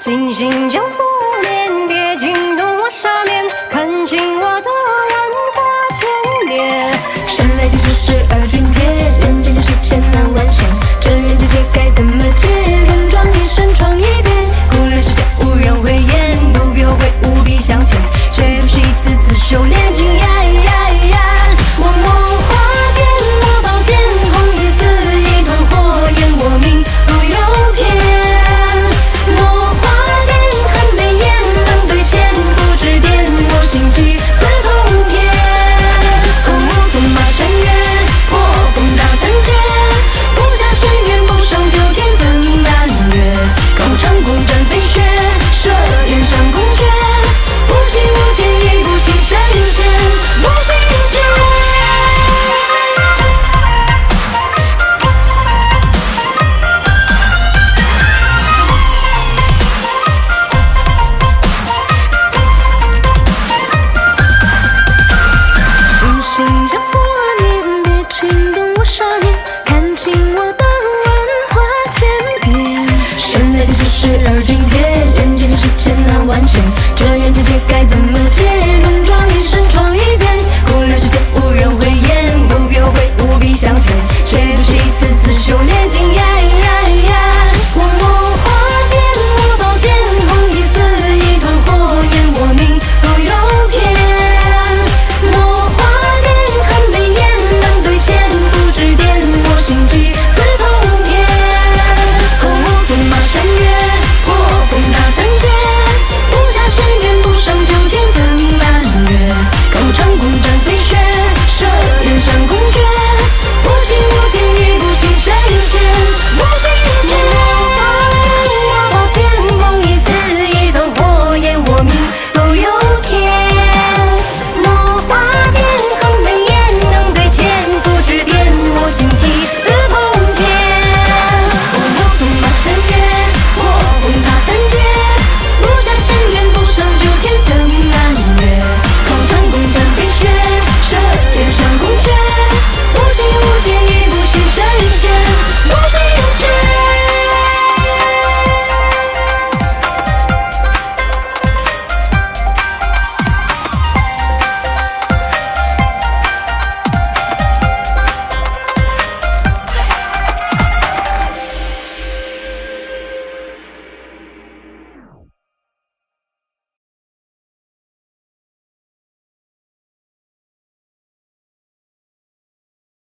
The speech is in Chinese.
惊醒江湖。